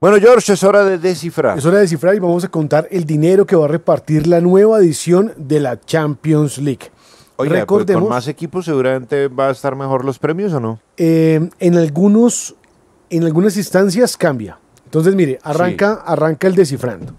Bueno, George, es hora de descifrar. Es hora de descifrar y vamos a contar el dinero que va a repartir la nueva edición de la Champions League. Pues, Recordemos, con más equipos seguramente va a estar mejor los premios o no? eh, en, algunos, en algunas instancias cambia. Entonces, mire, arranca, arranca el descifrando.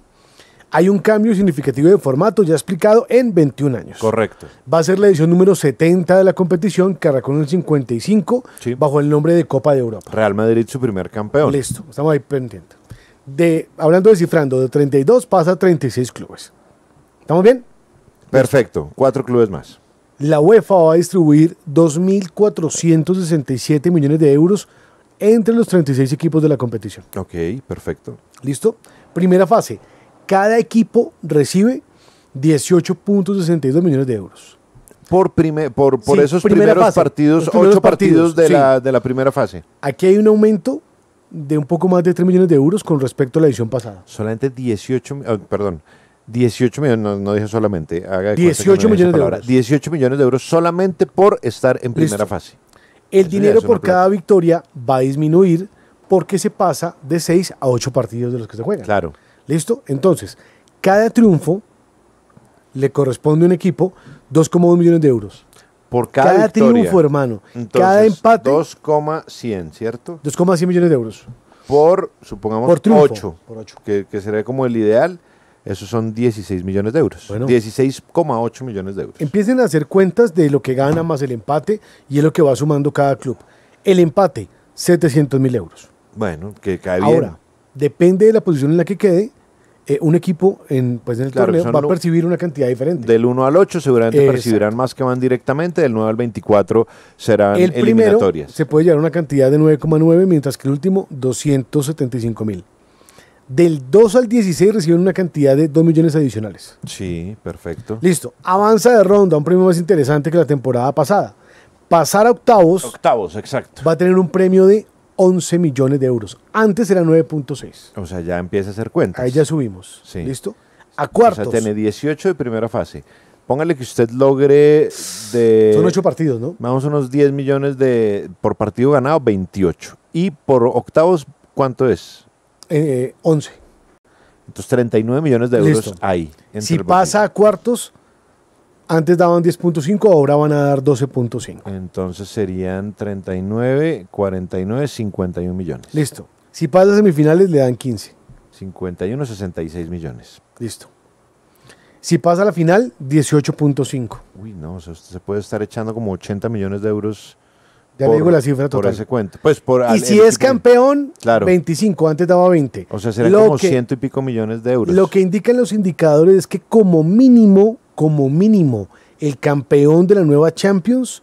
Hay un cambio significativo de formato ya explicado en 21 años. Correcto. Va a ser la edición número 70 de la competición que arrancó en el 55 Sí. bajo el nombre de Copa de Europa. Real Madrid su primer campeón. Listo, estamos ahí pendientes. De, hablando de cifrando, de 32 pasa a 36 clubes. ¿Estamos bien? Perfecto. Cuatro clubes más. La UEFA va a distribuir 2.467 millones de euros entre los 36 equipos de la competición. Ok, perfecto. ¿Listo? Primera fase. Cada equipo recibe 18.62 millones de euros. Por, prime- por, por Sí, esos primeros fase. partidos, Los primeros ocho partidos, partidos, de, sí. la, de la primera fase. Aquí hay un aumento de un poco más de 3 millones de euros con respecto a la edición pasada. Solamente 18, mi- ah, perdón, 18 millones, no, no dije solamente, haga de cuenta que 18 no millones de euros. 18 millones de euros solamente por estar en primera Listo. fase. El Eso dinero por cada victoria va a disminuir porque se pasa de 6 a 8 partidos de los que se juegan. Claro. ¿Listo? Entonces, cada triunfo le corresponde a un equipo 2,1 millones de euros. Por cada, Cada, triunfo, hermano. Entonces, cada empate, 2,100, ¿cierto? 2,100 millones de euros. Por, supongamos, Por triunfo. 8, Por ocho. que, que sería como el ideal. Esos son 16 millones de euros. Bueno. 16,8 millones de euros. Empiecen a hacer cuentas de lo que gana más el empate y es lo que va sumando cada club. El empate, 700 mil euros. Bueno, que cae bien. Ahora, depende de la posición en la que quede, eh, un equipo en, pues en el Claro, torneo va a percibir una cantidad diferente. Del 1 al 8 seguramente Exacto. percibirán más que van directamente, del 9 al 24 serán el primero eliminatorias. se puede llevar una cantidad de 9,9, mientras que el último 275 mil. Del 2 al 16 reciben una cantidad de 2 millones adicionales. Sí, perfecto. Listo. Avanza de ronda, un premio más interesante que la temporada pasada. Pasar a octavos Octavos, exacto. va a tener un premio de 11 millones de euros. Antes era 9.6. O sea, ya empieza a hacer cuentas. Ahí ya subimos. Sí. ¿Listo? A O cuartos. sea, tiene 18 de primera fase. Póngale que usted logre de... Son 8 partidos, ¿no? Vamos a unos 10 millones de por partido ganado, 28. Y por octavos, ¿cuánto es? Eh, 11. Entonces 39 millones de euros Listo. ahí. Si pasa a cuartos, antes daban 10.5, ahora van a dar 12.5. bolsillo. Entonces serían 39, 49, 51 millones. Listo. Si pasa a semifinales, le dan 15. 51, 66 millones. Listo. Si pasa a la final, 18.5. Uy, no, o sea, usted se puede estar echando como 80 millones de euros. Ya le digo la cifra Por total. ese cuento. Pues por Y si es campeón, Claro. 25. Antes daba 20. O sea, serán Lo como que- ciento y pico millones de euros. Lo que indican los indicadores es que como mínimo, como mínimo, el campeón de la nueva Champions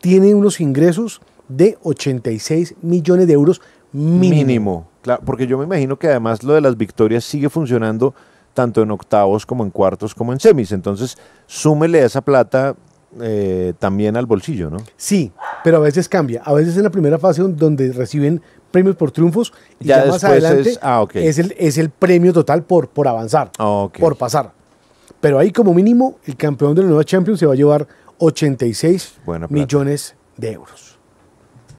tiene unos ingresos de 86 millones de euros mínimo. mínimo. Claro, porque yo me imagino que además lo de las victorias sigue funcionando tanto en octavos como en cuartos como en semis. Entonces, súmele esa plata eh, también al bolsillo, ¿no? Sí, pero a veces cambia. A veces en la primera fase don- donde reciben premios por triunfos y Ya ya, más adelante es- ah, es, el, es el premio total por, por avanzar, Ah, por pasar. Pero ahí como mínimo el campeón de la nueva Champions se va a llevar 86 Buena plata. millones de euros.